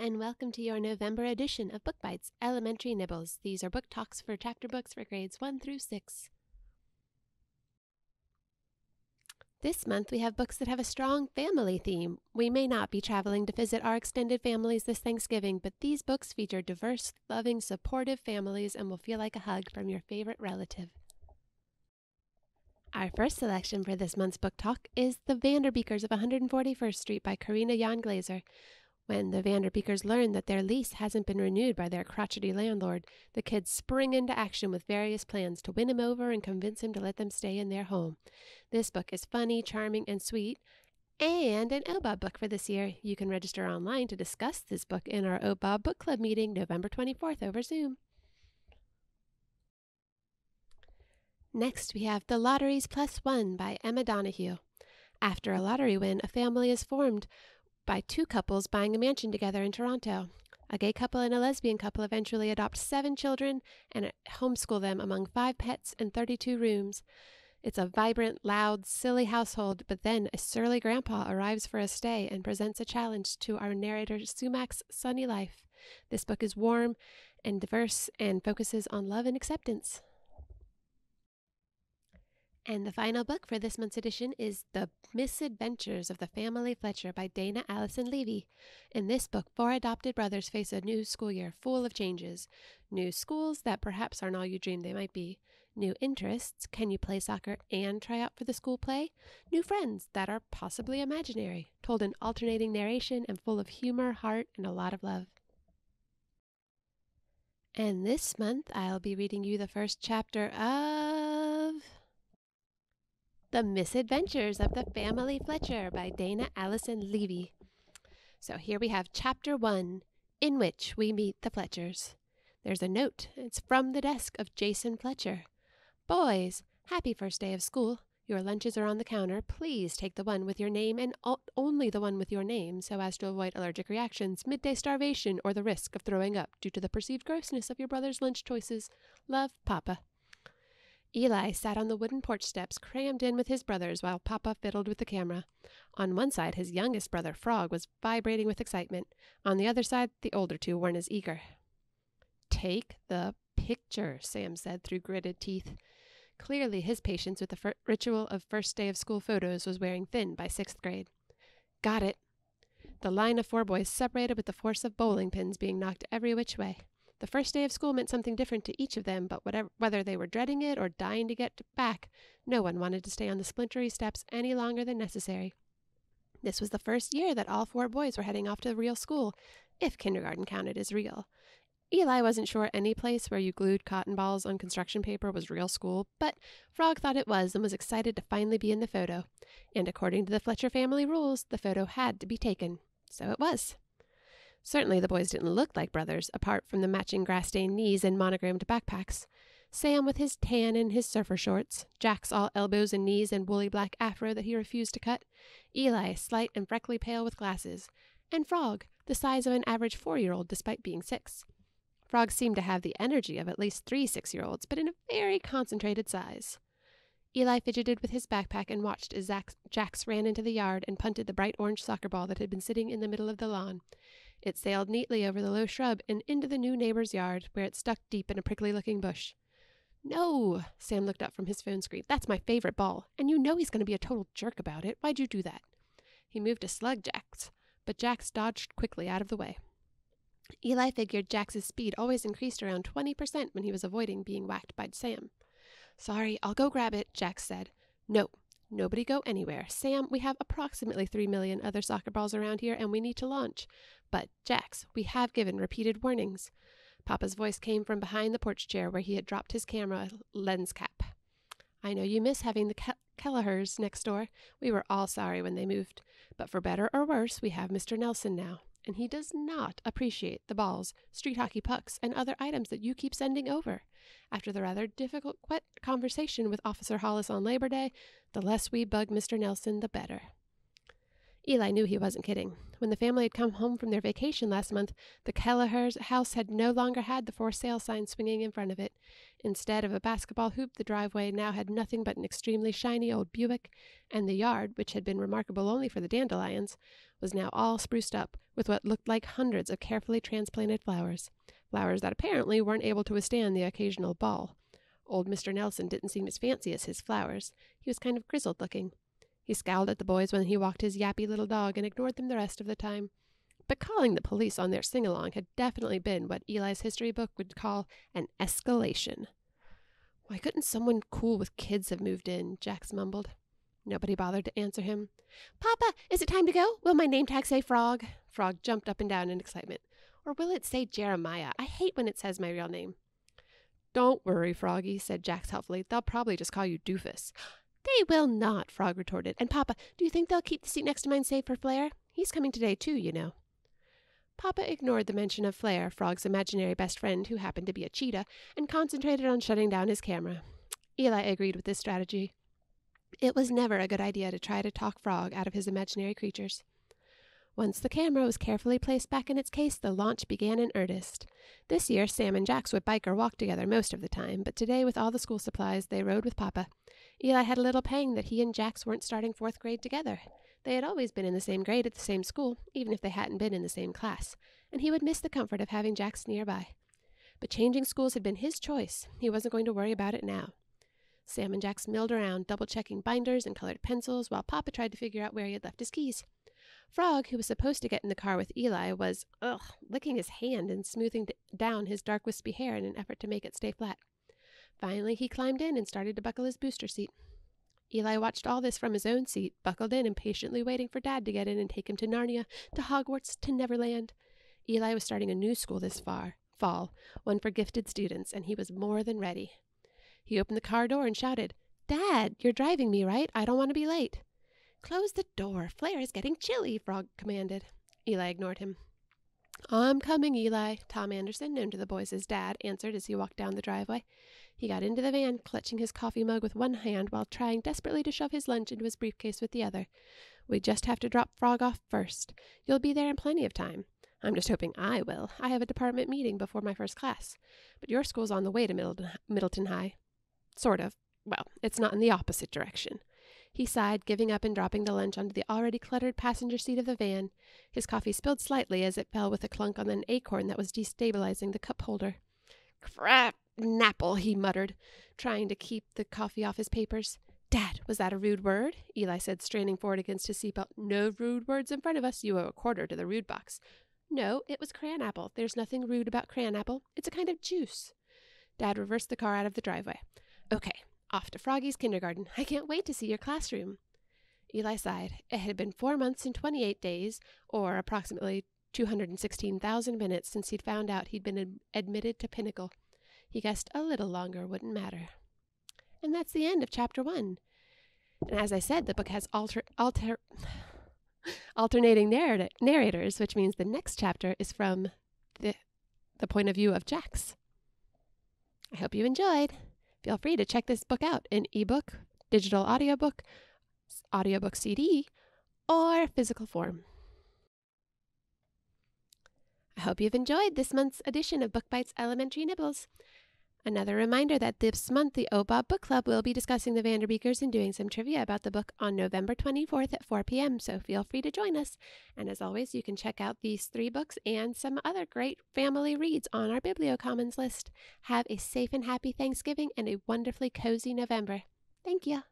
and welcome to your November edition of Book Bites Elementary Nibbles. These are book talks for chapter books for grades 1 through 6. This month we have books that have a strong family theme. We may not be traveling to visit our extended families this Thanksgiving, but these books feature diverse, loving, supportive families and will feel like a hug from your favorite relative. Our first selection for this month's book talk is The Vanderbeekers of 141st Street by Karina Yan Glaser. When the Vanderbeekers learn that their lease hasn't been renewed by their crotchety landlord, the kids spring into action with various plans to win him over and convince him to let them stay in their home. This book is funny, charming, and sweet, and an OBOB book for this year. You can register online to discuss this book in our OBOB Book Club meeting November 24th over Zoom. Next, we have The Lotterys Plus One by Emma Donoghue. After a lottery win, a family is formed by two couples buying a mansion together in Toronto. A gay couple and a lesbian couple eventually adopt seven children and homeschool them among five pets and 32 rooms. It's a vibrant, loud, silly household, but then a surly grandpa arrives for a stay and presents a challenge to our narrator Sumac's sunny life. This book is warm and diverse and focuses on love and acceptance. And the final book for this month's edition is The Misadventures of the Family Fletcher by Dana Allison Levy. In this book, four adopted brothers face a new school year full of changes. New schools that perhaps aren't all you dreamed they might be. New interests can you play soccer and try out for the school play? New friends that are possibly imaginary, told in alternating narration and full of humor, heart, and a lot of love. And this month, I'll be reading you the first chapter of. The Misadventures of the Family Fletcher by Dana Allison Levy. So here we have chapter one, in which we meet the Fletchers. There's a note. It's from the desk of Jason Fletcher. Boys, happy first day of school. Your lunches are on the counter. Please take the one with your name and only the one with your name so as to avoid allergic reactions, midday starvation, or the risk of throwing up due to the perceived grossness of your brother's lunch choices. Love, Papa. Eli sat on the wooden porch steps, crammed in with his brothers, while Papa fiddled with the camera. On one side, his youngest brother, Frog, was vibrating with excitement. On the other side, the older two weren't as eager. Take the picture, Sam said through gritted teeth. Clearly, his patience with the fir- ritual of first day of school photos was wearing thin by sixth grade. Got it. The line of four boys separated with the force of bowling pins being knocked every which way. The first day of school meant something different to each of them, but whatever, whether they were dreading it or dying to get back, no one wanted to stay on the splintery steps any longer than necessary. This was the first year that all four boys were heading off to real school, if kindergarten counted as real. Eli wasn't sure any place where you glued cotton balls on construction paper was real school, but Frog thought it was and was excited to finally be in the photo. And according to the Fletcher family rules, the photo had to be taken. So it was. Certainly the boys didn't look like brothers, apart from the matching grass stained knees and monogrammed backpacks. Sam with his tan and his surfer shorts, Jax all elbows and knees and woolly black afro that he refused to cut, Eli slight and freckly pale with glasses, and Frog, the size of an average four year old despite being six. Frog seemed to have the energy of at least three six year olds, but in a very concentrated size. Eli fidgeted with his backpack and watched as Jax ran into the yard and punted the bright orange soccer ball that had been sitting in the middle of the lawn. It sailed neatly over the low shrub and into the new neighbor's yard, where it stuck deep in a prickly looking bush. No, Sam looked up from his phone screen. That's my favorite ball, and you know he's going to be a total jerk about it. Why'd you do that? He moved to slug Jax, but Jax dodged quickly out of the way. Eli figured Jax's speed always increased around 20% when he was avoiding being whacked by Sam. Sorry, I'll go grab it, Jax said. No, nobody go anywhere. Sam, we have approximately 3 million other soccer balls around here, and we need to launch. But, Jax, we have given repeated warnings. Papa's voice came from behind the porch chair where he had dropped his camera lens cap. I know you miss having the Ke- Kelleher's next door. We were all sorry when they moved. But for better or worse, we have Mr. Nelson now, and he does not appreciate the balls, street hockey pucks, and other items that you keep sending over. After the rather difficult conversation with Officer Hollis on Labor Day, the less we bug Mr. Nelson, the better. Eli knew he wasn't kidding. When the family had come home from their vacation last month, the Kelleher's house had no longer had the for sale sign swinging in front of it. Instead of a basketball hoop, the driveway now had nothing but an extremely shiny old Buick, and the yard, which had been remarkable only for the dandelions, was now all spruced up with what looked like hundreds of carefully transplanted flowers. Flowers that apparently weren't able to withstand the occasional ball. Old Mr. Nelson didn't seem as fancy as his flowers. He was kind of grizzled looking. He scowled at the boys when he walked his yappy little dog and ignored them the rest of the time. But calling the police on their sing along had definitely been what Eli's history book would call an escalation. Why couldn't someone cool with kids have moved in? Jax mumbled. Nobody bothered to answer him. Papa, is it time to go? Will my name tag say Frog? Frog jumped up and down in excitement. Or will it say Jeremiah? I hate when it says my real name. Don't worry, Froggy, said Jax helpfully. They'll probably just call you Doofus. They will not, Frog retorted. And Papa, do you think they'll keep the seat next to mine safe for Flair? He's coming today, too, you know. Papa ignored the mention of Flair, Frog's imaginary best friend who happened to be a cheetah, and concentrated on shutting down his camera. Eli agreed with this strategy. It was never a good idea to try to talk Frog out of his imaginary creatures. Once the camera was carefully placed back in its case, the launch began in earnest. This year, Sam and Jax would bike or walk together most of the time, but today, with all the school supplies, they rode with Papa. Eli had a little pang that he and Jax weren't starting fourth grade together. They had always been in the same grade at the same school, even if they hadn't been in the same class, and he would miss the comfort of having Jax nearby. But changing schools had been his choice. He wasn't going to worry about it now. Sam and Jax milled around, double checking binders and colored pencils, while Papa tried to figure out where he had left his keys. Frog, who was supposed to get in the car with Eli, was, ugh, licking his hand and smoothing down his dark wispy hair in an effort to make it stay flat. Finally, he climbed in and started to buckle his booster seat. Eli watched all this from his own seat, buckled in, impatiently waiting for Dad to get in and take him to Narnia, to Hogwarts, to Neverland. Eli was starting a new school this far, fall, one for gifted students, and he was more than ready. He opened the car door and shouted, Dad, you're driving me, right? I don't want to be late. Close the door. Flair is getting chilly, Frog commanded. Eli ignored him. I'm coming, Eli, Tom Anderson, known to the boys as Dad, answered as he walked down the driveway. He got into the van, clutching his coffee mug with one hand while trying desperately to shove his lunch into his briefcase with the other. We just have to drop Frog off first. You'll be there in plenty of time. I'm just hoping I will. I have a department meeting before my first class. But your school's on the way to Middleton, Middleton High. Sort of. Well, it's not in the opposite direction. He sighed, giving up and dropping the lunch onto the already cluttered passenger seat of the van. His coffee spilled slightly as it fell with a clunk on an acorn that was destabilizing the cup holder. Crap, Napple, he muttered, trying to keep the coffee off his papers. Dad, was that a rude word? Eli said, straining forward against his seatbelt. No rude words in front of us. You owe a quarter to the rude box. No, it was cranapple. There's nothing rude about cranapple. It's a kind of juice. Dad reversed the car out of the driveway. Okay, off to Froggy's kindergarten. I can't wait to see your classroom. Eli sighed. It had been four months and 28 days, or approximately 216,000 minutes, since he'd found out he'd been ad- admitted to Pinnacle. He guessed a little longer wouldn't matter. And that's the end of chapter one. And as I said, the book has alter, alter, alternating narrat- narrators, which means the next chapter is from the, the point of view of Jax. I hope you enjoyed feel free to check this book out in ebook, digital audiobook, audiobook CD, or physical form. I hope you've enjoyed this month's edition of Book Bites Elementary Nibbles. Another reminder that this month the OBOB Book Club will be discussing the Vanderbeekers and doing some trivia about the book on November 24th at 4 p.m., so feel free to join us. And as always, you can check out these three books and some other great family reads on our Bibliocommons list. Have a safe and happy Thanksgiving and a wonderfully cozy November. Thank you.